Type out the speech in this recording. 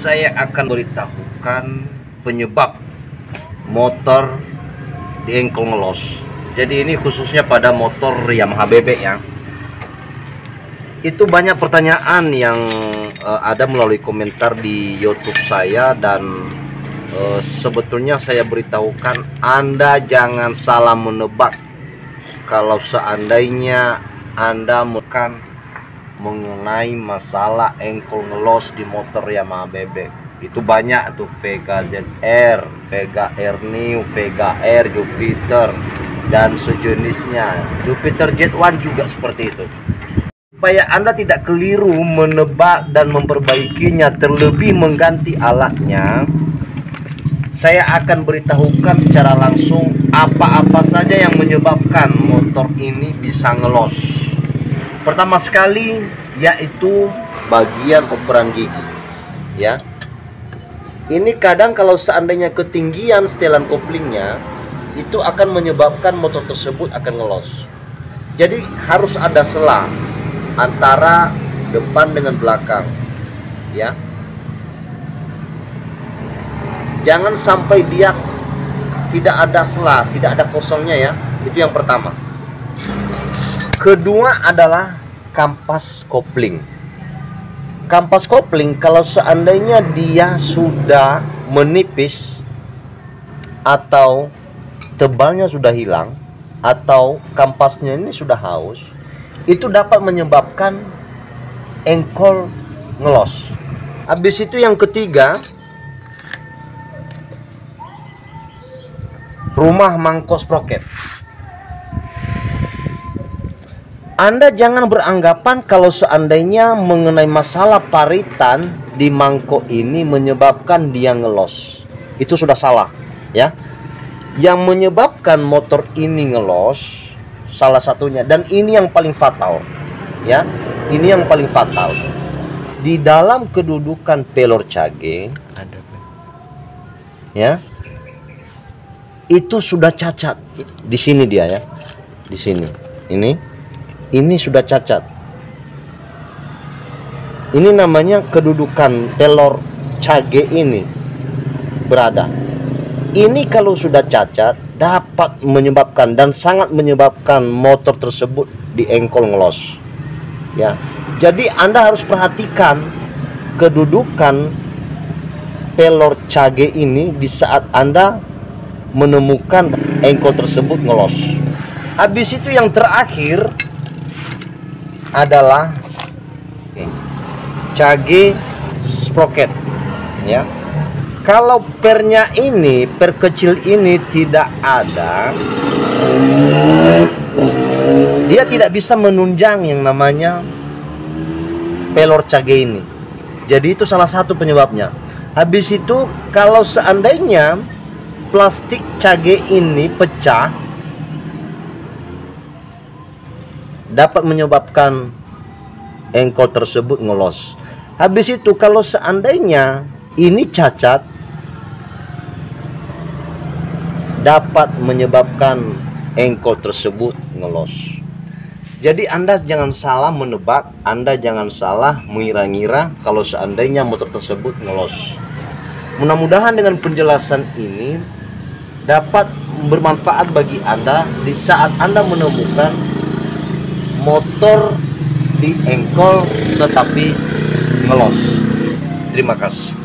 Saya akan beritahukan penyebab motor di engkol ngelos. Jadi ini khususnya pada motor Yamaha bebek ya. Itu banyak pertanyaan yang uh, ada melalui komentar di YouTube saya dan uh, sebetulnya saya beritahukan Anda jangan salah menebak kalau seandainya Anda bukan mengenai masalah engkol ngelos di motor Yamaha bebek itu banyak tuh Vega ZR, Vega R New, Vega R, Jupiter dan sejenisnya. Jupiter Jet1 juga seperti itu. Supaya Anda tidak keliru menebak dan memperbaikinya terlebih mengganti alatnya, saya akan beritahukan secara langsung apa-apa saja yang menyebabkan motor ini bisa ngelos. Pertama sekali yaitu bagian operan gigi. Ya, ini kadang kalau seandainya ketinggian setelan koplingnya itu akan menyebabkan motor tersebut akan ngelos. Jadi harus ada selang antara depan dengan belakang ya. Jangan sampai dia tidak ada selang tidak ada kosongnya ya. Itu yang pertama kedua adalah kampas kopling. Kampas kopling kalau seandainya dia sudah menipis atau tebalnya sudah hilang atau kampasnya ini sudah haus itu dapat menyebabkan engkol ngelos. Habis itu yang ketiga rumah mangkok sprocket Anda jangan beranggapan kalau seandainya mengenai masalah paritan di mangkok ini menyebabkan dia ngelos. Itu sudah salah, ya. Yang menyebabkan motor ini ngelos salah satunya dan ini yang paling fatal. Ya. Ini yang paling fatal. Di dalam kedudukan pelor cage ya. Itu sudah cacat. Di sini dia ya. Di sini. Ini ini sudah cacat. Ini namanya kedudukan pelor cage ini berada. Ini kalau sudah cacat dapat menyebabkan dan sangat menyebabkan motor tersebut di engkol ngelos. Ya. Jadi anda harus perhatikan kedudukan pelor cage ini di saat anda menemukan engkol tersebut ngelos. Habis itu yang terakhir adalah cage sprocket ya. Kalau pernya ini per kecil ini tidak ada dia tidak bisa menunjang yang namanya pelor cage ini. Jadi itu salah satu penyebabnya. Habis itu kalau seandainya plastik cage ini pecah dapat menyebabkan engkol tersebut ngelos. Habis itu kalau seandainya ini cacat dapat menyebabkan engkol tersebut ngelos. Jadi Anda jangan salah menebak, Anda jangan salah mengira-ngira kalau seandainya motor tersebut ngelos. Mudah-mudahan dengan penjelasan ini dapat bermanfaat bagi Anda di saat Anda menemukan motor di engkol tetapi ngelos. Terima kasih